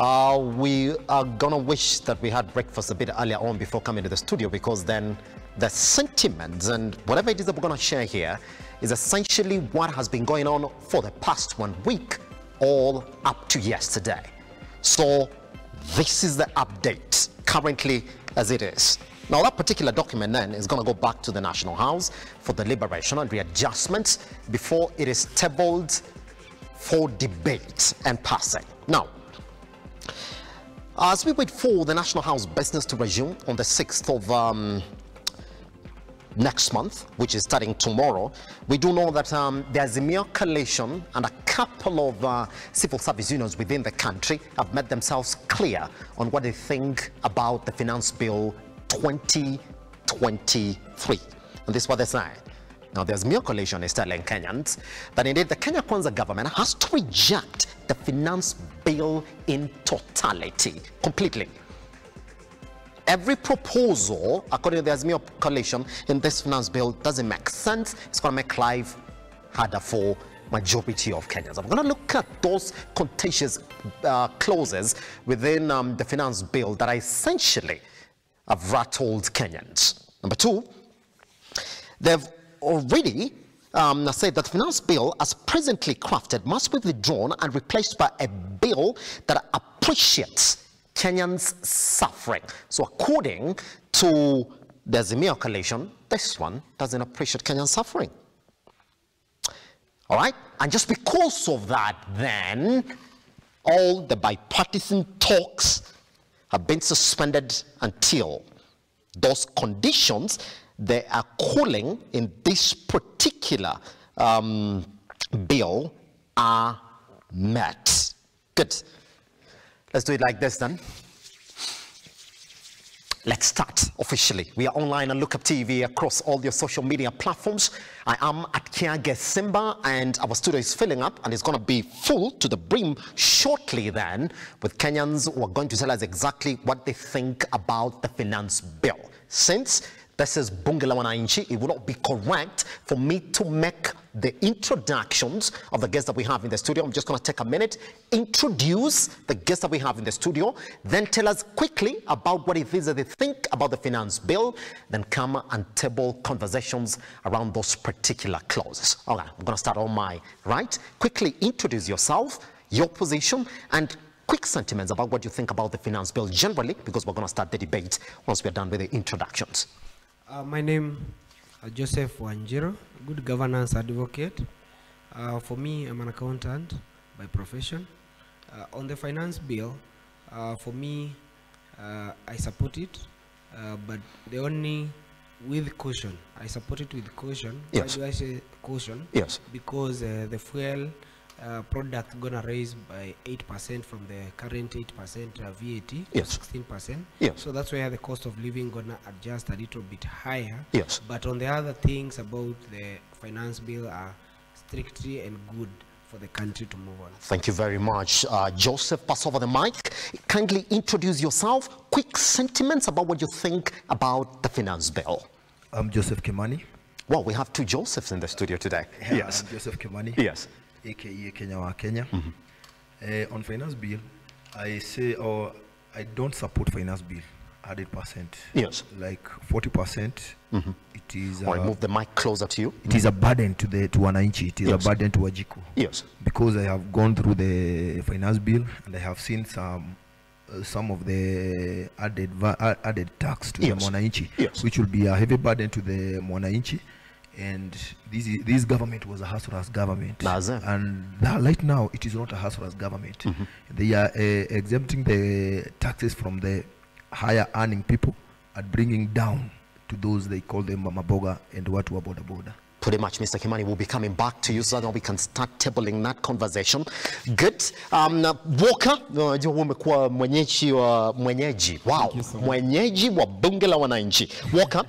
Uh, we are gonna wish that we had breakfast a bit earlier on before coming to the studio because then the sentiments and whatever it is that we're gonna share here is essentially what has been going on for the past one week, all up to yesterday. So this is the update currently as it is. Now that particular document then is going to go back to the National House for deliberation and readjustment before it is tabled for debate and passing. Now, as we wait for the National House business to resume on the 6th of um, next month, which is starting tomorrow, we do know that um, the Azimio Coalition and a couple of uh, civil service unions within the country have made themselves clear on what they think about the Finance Bill 2023. And this is what they say. Now, there's Azimio Coalition is telling Kenyans that indeed the Kenya Kwanza government has to reject the Finance Bill in totality, completely every proposal, according to the Azimio Coalition, in this finance bill doesn't make sense. It's going to make life harder for majority of Kenyans. I'm going to look at those contentious uh, clauses within um, the finance bill that essentially have rattled Kenyans. Number two, they've already um, said that the finance bill, as presently crafted, must be withdrawn and replaced by a bill that appreciates Kenyans suffering. So according to the Azimio Coalition, this one doesn't appreciate Kenyan suffering. All right? And just because of that, then, all the bipartisan talks have been suspended until those conditions they are calling in this particular um, bill are met. Good. Let's do it like this then. Let's start officially. We are online on Lookup TV across all your social media platforms. I am at Kiage Simba and our studio is filling up and it's going to be full to the brim shortly then with Kenyans who are going to tell us exactly what they think about the finance bill. Since this is Bunge la Wananchi. It would not be correct for me to make the introductions of the guests that we have in the studio. I'm just going to take a minute, introduce the guests that we have in the studio, then tell us quickly about what it is that they think about the finance bill, then come and table conversations around those particular clauses. All right, I'm going to start on my right. Quickly introduce yourself, your position, and quick sentiments about what you think about the finance bill generally, because we're going to start the debate once we're done with the introductions. Uh, my name is Joseph Wanjiro, good governance advocate. Uh, for me, I'm an accountant by profession. Uh, on the finance bill, uh, for me, uh, I support it, uh, but the only with caution. I support it with caution. Yes. Why do I say caution? Yes. Because uh, the fuel uh, product gonna raise by 8% from the current 8% uh, VAT Yes. 16%. Yes. So that's where the cost of living gonna adjust a little bit higher. Yes. But on the other things about the finance bill are strictly and good for the country to move on. Thank you very much. Uh, Joseph, pass over the mic. Kindly introduce yourself. Quick sentiments about what you think about the finance bill. I'm Joseph Kimani. Well, we have two Josephs in the studio today. Yes. I'm Joseph Kimani. Yes. AKA Kenya wa Kenya. Uh, on finance bill, I say, or I don't support finance bill 100%. Yes. Like 40%, it is Or uh, move the mic closer to you. it is a burden to the to wananchi. It is Yes. a burden to Wanjiku. Yes. Because I have gone through the finance bill and I have seen some uh, some of the added added tax to Yes. the mwananchi, Yes. which will be a heavy burden to the mwananchi. And this is, this government was a hustlers government, That's and now right now it is not a hustlers government. mm -hmm. They are uh, exempting the taxes from the higher earning people and bringing down to those they call them mamaboga and watu wa boda boda. Pretty much, Mr. Kimani, will be coming back to you so that we can start tabling that conversation. Good. Um, Walker, unajua wewe umekuwa mwenyeji wa mwenyeji. Wow. Mwenyeji wa bunge la wananchi. Walker,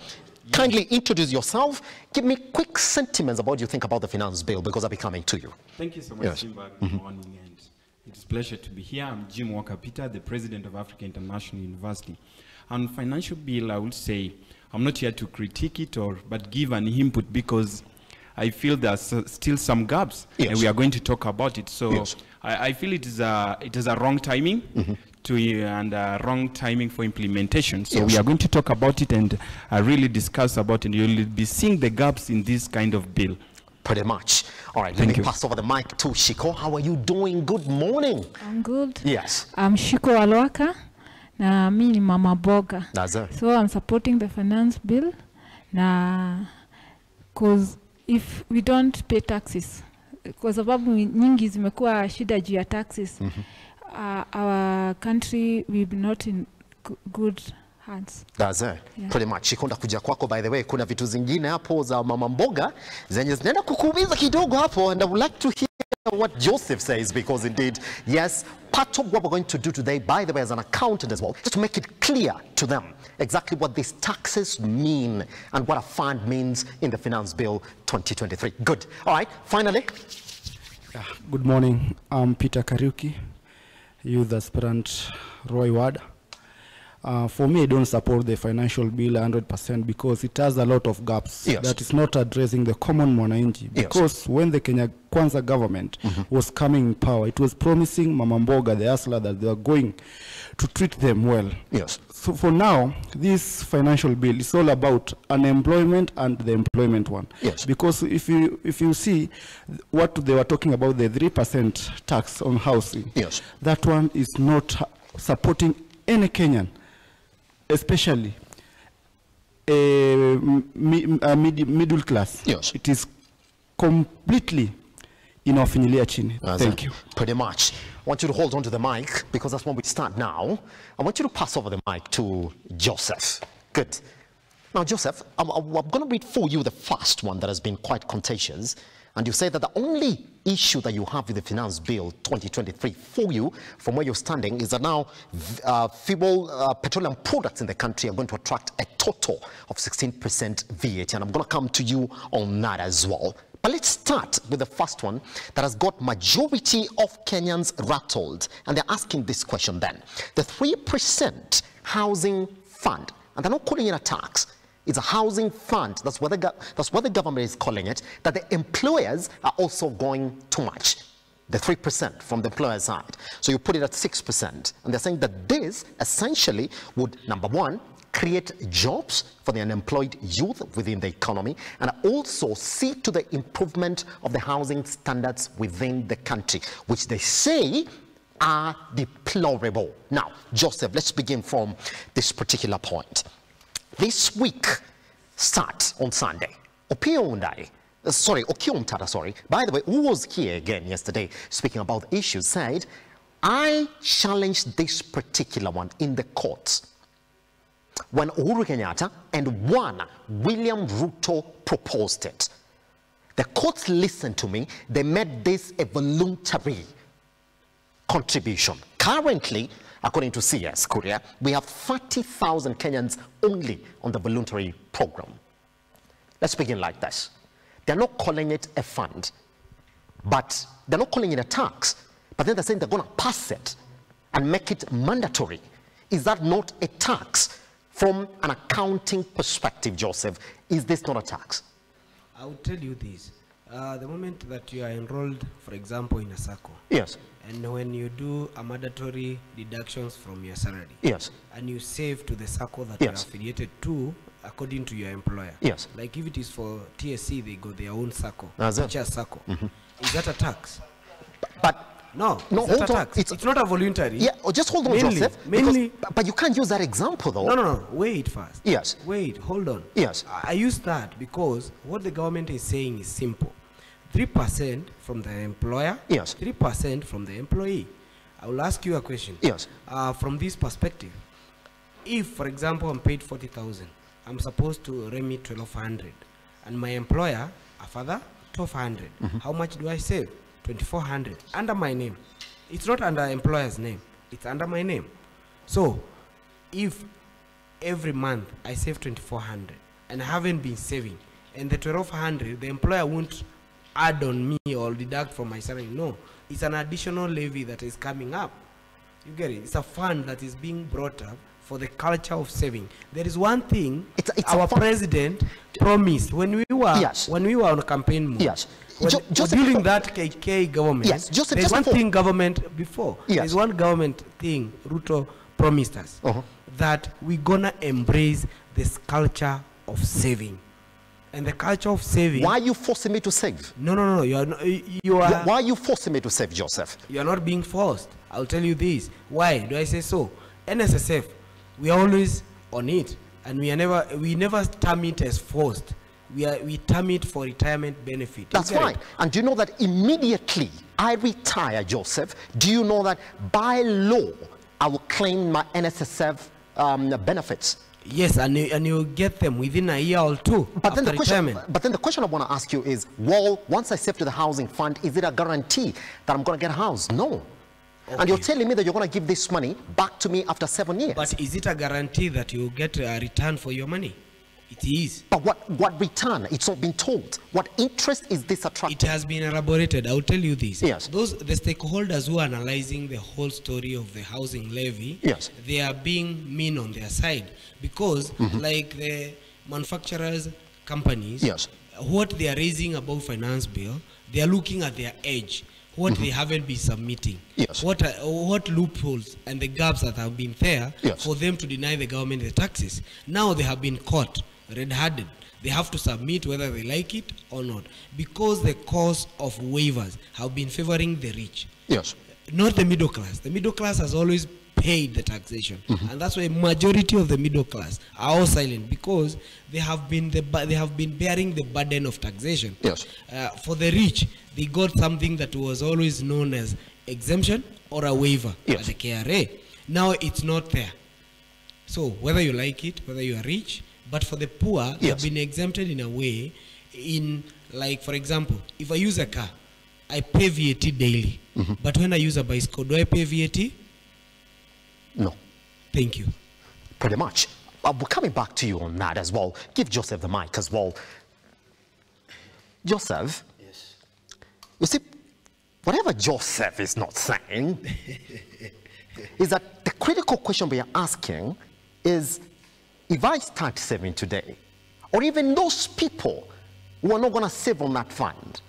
kindly introduce yourself. Give me quick sentiments about what you think about the finance bill because I'll be coming to you. Thank you so much, Yes. Simba. Good mm-hmm. morning, and it is a pleasure to be here. I'm Jim Walker Peter, the president of Africa International University. On financial bill, I would say I'm not here to critique it or but give an input because I feel there's still some gaps, Yes. and we are going to talk about it. So Yes. I, I feel it is a it is a wrong timing mm-hmm. To uh, and a wrong timing for implementation. So we are going to talk about it and uh, really discuss about it. You'll be seeing the gaps in this kind of bill. Pretty much. All right, let Thank me you. pass over the mic to Shiko. How are you doing? Good morning. I'm good. Yes, I'm Shiko Walwaka na mi ni mama boga. that's it. So I'm supporting the finance bill na cause if we don't pay taxes kwa sababu nyingi zimekuwa shida juu ya taxes uh, our country will be not in good hands. That's it. Yeah. Pretty much. Ikunda kuja kwako by the way. Kuna vitu zingine hapo za mama mboga zenye zinaenda kukuumiza kidogo hapo and I would like to hear what Joseph says because indeed, yes, part of what we're going to do today, by the way, as an accountant as well, just to make it clear to them exactly what these taxes mean and what a fund means in the Finance Bill 2023. Good. All right, finally, Good morning. I'm Peter Kariuki, youth aspirant Roy Ward. Uh, for me, I don't support the financial bill 100% because it has a lot of gaps Yes. that is not addressing the common mwananchi. Yes. Because when the Kenya Kwanza government was coming in power, it was promising Mama Mboga, the hustler, that they were going to treat them well. yes. So for now, this financial bill is all about unemployment and the employment one. Yes. Because if you if you see what they were talking about, the three percent tax on housing. Yes. That one is not supporting any Kenyan, especially a a mid, middle class. Yes. It is completely inawafinyilia chini. That's Thank you. Pretty much. I want you to hold on to the mic because that's when we start now. I want you to pass over the mic to Joseph. Good. Now, Joseph, I'm, I'm going to read for you the first one that has been quite contentious. And you say that the only issue that you have with the Finance Bill 2023 for you, from where you're standing, is that now uh, fuel, uh, petroleum products in the country are going to attract a total of 16% VAT. And I'm going to come to you on that as well. But let's start with the first one that has got majority of Kenyans rattled. And they're asking this question then. The 3% housing fund, and they're not calling it a tax, it's a housing fund. That's what, the, that's what the government is calling it, that the employers are also going too much, The 3% from the employer side. So you put it at 6%. And they're saying that this essentially would, number one, create jobs for the unemployed youth within the economy and also see to the improvement of the housing standards within the country, which they say are deplorable. Now, Joseph, let's begin from this particular point. This week starts on Sunday. Opio Undai, uh, sorry, Okiya Omtatah, sorry. By the way, who was here again yesterday speaking about the issue, said, I challenged this particular one in the courts when Uhuru Kenyatta and one William Ruto proposed it. The courts listened to me. They made this a voluntary contribution. Currently, according to CS Kuria, we have 30,000 Kenyans only on the voluntary program. Let's begin like this. They're not calling it a fund, but they're not calling it a tax, but then they're saying they're going to pass it and make it mandatory. Is that not a tax? From an accounting perspective, Joseph, is this not a tax? I will tell you this. Uh, the moment that you are enrolled, for example, in a circle, Yes, and when you do a mandatory deductions from your salary, yes, and you save to the circle that Yes. you are affiliated to according to your employer. Yes. Like if it is for TSC, they got their own circle, That's it. which is SACCO. Mm-hmm. Is that a tax? but No, No, it's not hold a on. It's- It's, not a voluntary. yeah, oh, just hold on, Mainly- Joseph. mainly- but, but you can't use that example, though. No, no, no. Wait first. Yes. Wait, hold on. Yes. I I use that because what the government is saying is simple. 3% from the employer, Yes. 3% from the employee. I will ask you a question. Yes. Uh, from this perspective, if, for example, I'm paid 40,000, I'm supposed to remit 1,200, and my employer, a father, 1,200. Mm-hmm. How much do I save? 2,400 under my name. It's not under employer's name. It's under my name. So, if every month I save 2400 and I haven't been saving and the 1200 the employer won't add on me or deduct from my salary no it's an additional levy that is coming up you get it it's a fund that is being brought up for the culture of saving there is one thing It's it's our president promised when we were Yes. when we were on campaign mode Yes. When- Jo- during that KK government, Yes, Joseph, there's one thing government before. Yes. There's one government thing Ruto promised us Uh-huh. that we're gonna embrace this culture of saving, and the culture of saving. Why are you forcing me to save? No, no, no. You are not, you are Why are you forcing me to save, Joseph? you are not being forced. I'll tell you this. Why do I say so? NSSF, we are always on it, and we are never we never term it as forced. We are we term it for retirement benefit. That's it? right. And do you know that immediately I retire, Joseph? Do you know that by law I will claim my NSSF um, benefits? Yes, and you, and you get them within a year or two But then, the question, but then the question I want to ask you is, well, once I save to the housing fund, is it a guarantee that I'm going to get a house? No. And you're telling me that you're going to give this money back to me after seven years. But is it a guarantee that you get a return for your money? It is. But what, what return? It's not been told. What interest is this attracting? It has been elaborated. I'll tell you this. Yes. Those the stakeholders who are analyzing the whole story of the housing levy. Yes. They are being mean on their side because, Mm-hmm. like the manufacturers companies. Yes. What they are raising about finance bill, they are looking at their edge. What they haven't been submitting. Yes. What are, what loopholes and the gaps that have been there Yes. for them to deny the government the taxes. Now they have been caught red-handed. They have to submit whether they like it or not because the cause of waivers have been favoring the rich, Yes. not the middle class. The middle class has always paid the taxation, and that's why majority of the middle class are all silent because they have been the they have been bearing the burden of taxation. Yes. Uh, for the rich, they got something that was always known as exemption or a waiver Yes. at the KRA. Now it's not there. So whether you like it, whether you are rich, but for the poor, they have been exempted in a way, in like for example, if I use a car, I pay VAT daily. Mm-hmm. But when I use a bicycle, do I pay VAT? No. Thank you. Pretty much. Uh, we're coming back to you on that as well. Give Joseph the mic as well. Joseph. Yes. You see, whatever Joseph is not saying is that the critical question we are asking is if I start saving today, or even those people who are not going to save on that fund,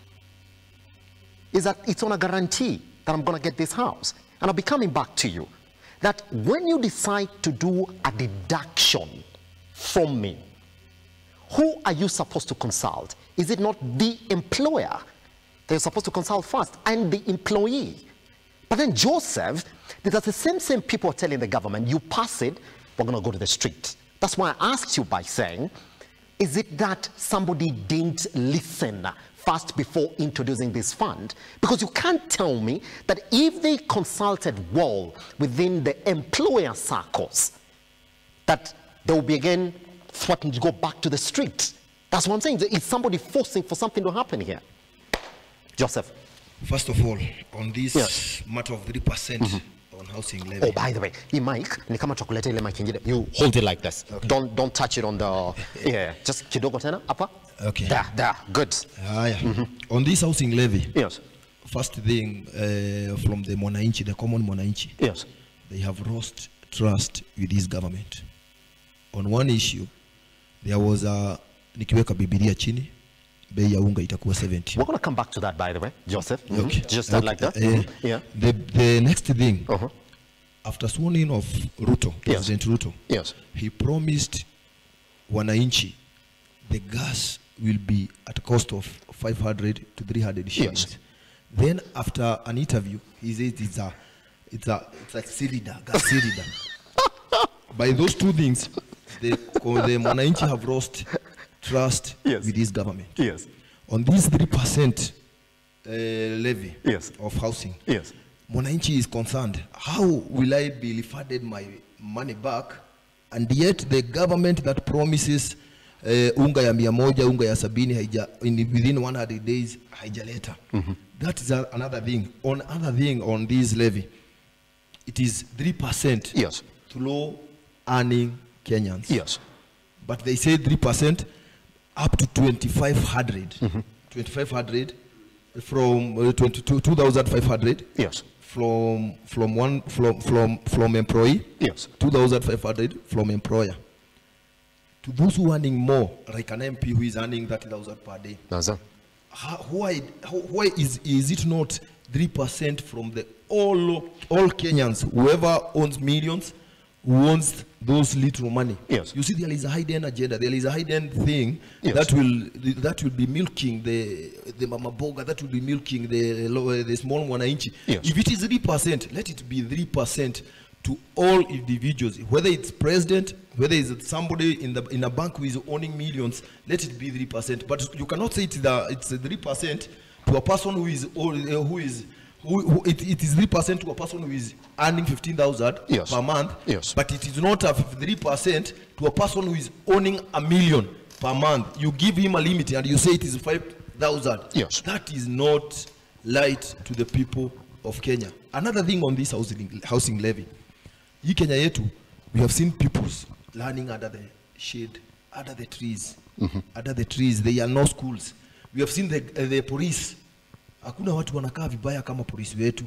is that it's on a guarantee that I'm going to get this house. And I'll be coming back to you that when you decide to do a deduction from me, who are you supposed to consult? Is it not the employer that you're supposed to consult first and the employee? But then Joseph, that's the same same people are telling the government, you pass it, we're going to go to the street. That's why I asked you by saying, is it that somebody didn't listen first before introducing this fund? Because you can't tell me that if they consulted well within the employer circles, that they will be again threatened to go back to the street. That's what I'm saying. Is somebody forcing for something to happen here? Joseph. First of all, on this matter of 3% on housing levy, Oh, by the way, hii mic ni kama chocolate ile mic nyingine. You hold it like this. Don't don't touch it on the yeah. Just kidogo tena hapa. Okay. Da, da, Good. haya, on this housing levy, Yes. first thing uh, from the mwananchi, the common mwananchi, Yes. they have lost trust with this government. On one issue, there was a nikiweka bibilia chini, bei ya unga itakuwa 70. We're gonna come back to that, by the way, Joseph. Mhm. Okay. Just Okay. like that. Uh, mm -hmm. Yeah. The, the next thing, Uh-huh. After sworn of Ruto, Yes. President Ruto, Yes. he promised wananchi the gas will be at a cost of 500 to 300 shillings. Yes. Then after an interview, he says it's a, it's a, it's a cylinder, gas cylinder. By those two things, the, the wananchi have lost trust Yes. with this government. Yes. On this 3% uh, levy Yes. of housing, Yes. Mwananchi is concerned, how will I be refunded my money back? And yet the government that promises uh, unga ya mia moja, unga ya sabini haija, in, within 100 days haijaleta. That is a, another thing. On other thing on this levy, it is 3% Yes. to low earning Kenyans. Yes. But they say 3% up to 2,500. mm -hmm. 2,500 from uh, 22 2,500 Yes. from from one from from from employee Yes. 2500 from employer to those who are earning more like an mp who is earning 30000 per day it. how, why, how, why is, is it not 3% from the all, all Kenyans, whoever owns millions, who wants those little money? Yes. You see, there is a hidden agenda. There is a hidden thing Yes. that will that will be milking the the mama boga. That will be milking the the small mwananchi. Yes. If it is three percent, let it be three percent to all individuals, whether it's president, whether it's somebody in the in a bank who is owning millions. Let it be three percent. But you cannot say it's the it's three percent to a person who is who is. Who, who, it, it is three percent to a person who is earning fifteen thousand Yes. per month, Yes. but it is not a three percent to a person who is owning a million per month. You give him a limit and you say it is five thousand. Yes. That is not light to the people of Kenya. Another thing on this housing, housing levy. Hii Kenya yetu, we have seen peoples learning under the shade, under the trees, Mm -hmm. under the trees. There are no schools. We have seen the, uh, the police. Hakuna watu wanakaa vibaya kama polisi wetu.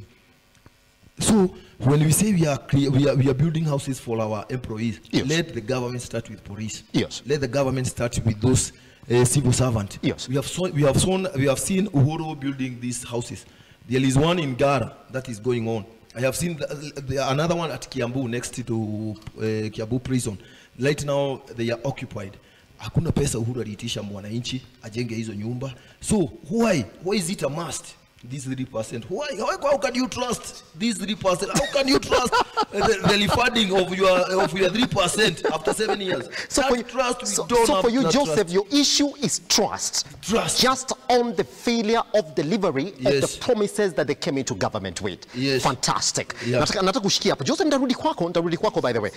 So when we say we are, we are we are building houses for our employees, Yes. let the government start with police. Yes. Let the government start with those uh, civil servant. Yes. We have so, we have shown, we have seen Uhuru building these houses. There is one in Gara that is going on. I have seen the, the, another one at Kiambu next to uh, Kiambu prison. Right now they are occupied. Hakuna pesa Uhuru aliitisha mwananchi ajenge hizo nyumba. So why why is it a must? This 3%. Why, why, how can you trust this 3%? How can you trust the, the refunding of your of your 3% after seven years? So That for you, trust we so, so for you Joseph, trust. your issue is trust. Trust. Just on the failure of delivery of the promises that they came into government with. Yes. Fantastic. Yeah. Nataka, nataka kushikia hapo. Joseph, ndarudi kwako, ndarudi kwako by the way.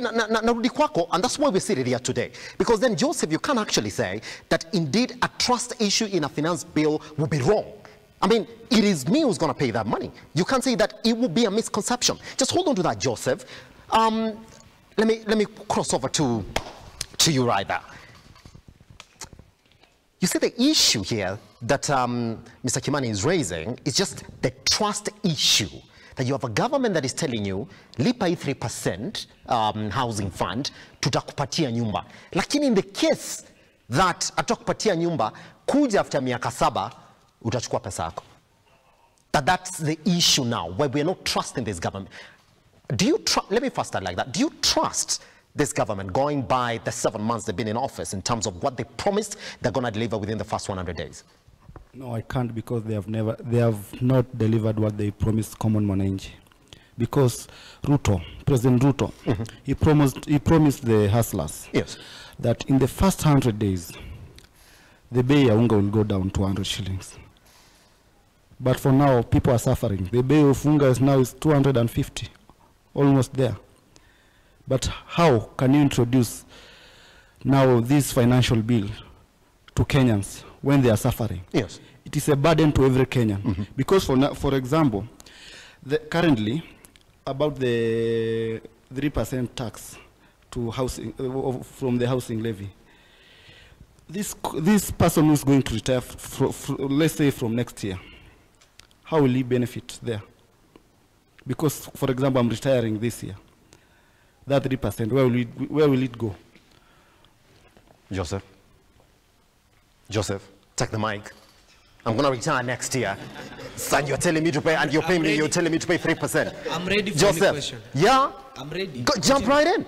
Na- na- Narudi kwako, and that's why we're seated here today. Because then Joseph, you can actually say that indeed a trust issue in a finance bill will be wrong. I mean, it is me who's going to pay that money. You can't say that it will be a misconception. Just hold on to that, Joseph. Um, let me let me cross over to to you right there. You see, the issue here that um, Mr. Kimani is raising is just the trust issue. That you have a government that is telling you, lipa hii 3% um, housing fund, tutakupatia nyumba. Lakini in the case that atakupatia nyumba, kuja after miaka saba, utachukua pesa yako. That that's the issue now, where we're not trusting this government. Do you tr- let me first start like that. Do you trust this government going by the seven months they've been in office in terms of what they promised they're going to deliver within the first 100 days? No, I can't because they have never, they have not delivered what they promised common mwananchi. Because Ruto, President Ruto, mm-hmm. he promised, he promised the hustlers Yes. that in the first hundred days, the bei ya unga will go down to 100 shillings. But for now, people are suffering. The bay of unga is now is 250, almost there. But how can you introduce now this financial bill to Kenyans when they are suffering? Yes. It is a burden to every Kenyan. Because for, for example, the, currently about the 3% tax to housing, uh, from the housing levy, this, this person who is going to retire, let's say from next year, how will he benefit there? Because, for example, I'm retiring this year. That 3%, where will it, where will it go? Joseph. Joseph, take the mic. I'm going to retire next year. And you're telling me to pay, and you're paying me, you're telling me to pay 3%. I'm ready for Joseph. any question. Yeah? I'm ready. Go, jump right in.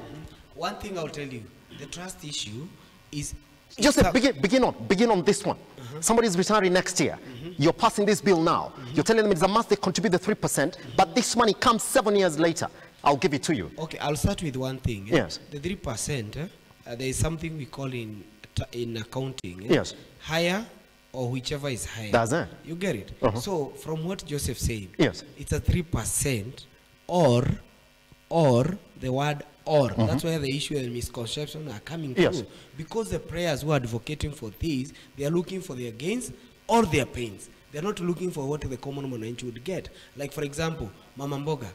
One thing I'll tell you, the trust issue is Joseph, begin, begin on, begin on this one. Uh-huh. Somebody's retiring next year. You're passing this bill now. You're telling them it's a must they contribute the 3%, but this money comes seven years later. I'll give it to you. Okay, I'll start with one thing. eh? Yes. The three percent. Uh, there is something we call in in accounting. eh? Yes. Higher or whichever is higher. That's it. You get it. Uh-huh. So from what Joseph said. Yes. It's a three percent, or, or the word or. That's where the issue and misconception are coming Yes. through. Because the prayers who are advocating for this, they are looking for their gains or their pains. They're not looking for what the common mwananchi would get. Like for example, Mama Mboga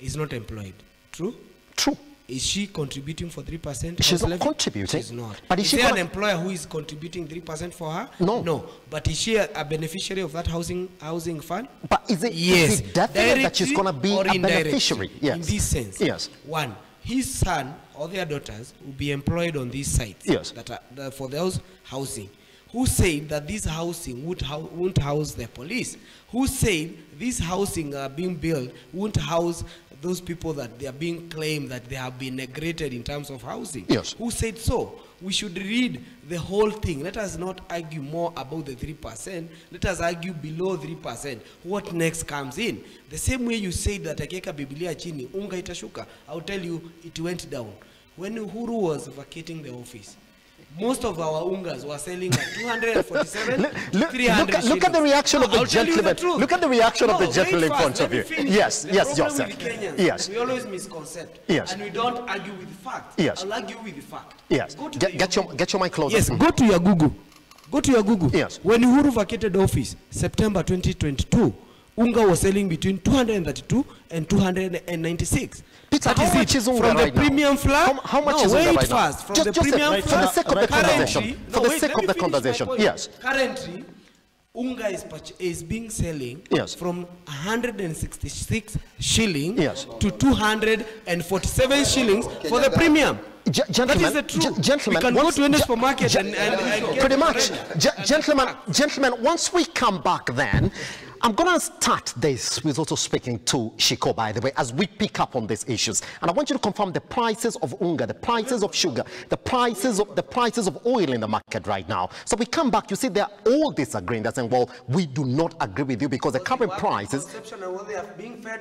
is not employed. True? True. Is she contributing for 3%? She's not levy? contributing. She's not. But is is she there an employer who is contributing 3% for her? No. No. But is she a, beneficiary of that housing housing fund? But is it, Yes. is it definite that she's going to be a beneficiary? Yes. In this sense. Yes. One, his son or their daughters will be employed on these sites. Yes. That are that for those housing. Who said that this housing would hou- won't house the police? Who said this housing uh, being built won't house those people that they are being claimed that they have been neglected in terms of housing? Yes. Who said so? We should read the whole thing. Let us not argue more about the 3%. Let us argue below 3%. What next comes in? The same way you said that akiweka Biblia chini, unga itashuka. I'll tell you, it went down. When Uhuru was vacating the office, most of our ungas were selling at 247, Look, look, 300 look, look at the shillings. reaction of the I'll gentleman. truth. Look at the reaction of the gentleman in front of let you. Yes, The yes, problem Joseph. with Kenyans, Yes. We always misconcept. Yes. And we don't argue with fact. Yes. I'll argue with the fact. Yes. Go to Get, the get your get your mic closer. Yes, go to your Google. Go to your Google. Yes. When Uhuru vacated office, September 2022, Unga was selling between 232 and 296. Peter, That how is much it. is Unga From right the now? premium flag. How- how much no, is Unga wait right now? first. From Just- the just premium right, for the sake of the conversation, for the sake of the conversation, yes. Currently, Unga is, is being selling Yes. from 166 shillings Yes. to 247 shillings for the premium. Ge- gentlemen, that is the truth. gentlemen, we can go to ge- supermarket and, and, and pretty much, gentlemen, gentlemen. Once we come back, then I'm gonna start this with also speaking to Shiko, by the way, as we pick up on these issues, and I want you to confirm the prices of unga, the prices of sugar, the prices of the prices of oil in the market right now. So we come back, you see, they're all disagreeing. They're saying, well, we do not agree with you because the current prices.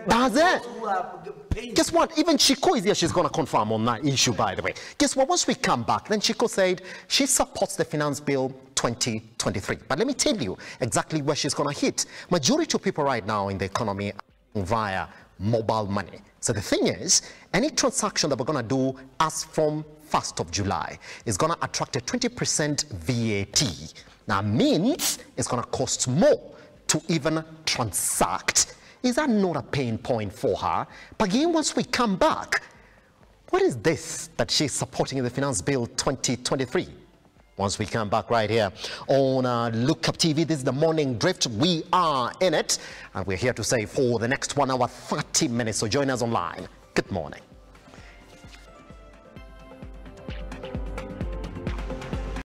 That's it. Guess what? Even Shiko is here. She's going to confirm on that issue, by the way. Guess what? Once we come back, then Shiko said she supports the finance bill 2023. But let me tell you exactly where she's going to hit. Majority of people right now in the economy via mobile money. So the thing is, any transaction that we're going to do as from 1st of July is going to attract a 20% VAT. Now means it's going to cost more to even transact. Is that not a pain point for her? But again, once we come back, what is this that she's supporting in the Finance Bill 2023? Once we come back right here on uh, Look Up TV, this is the morning drift. We are in it, and we're here to say for the next one hour, 30 minutes. So join us online. Good morning.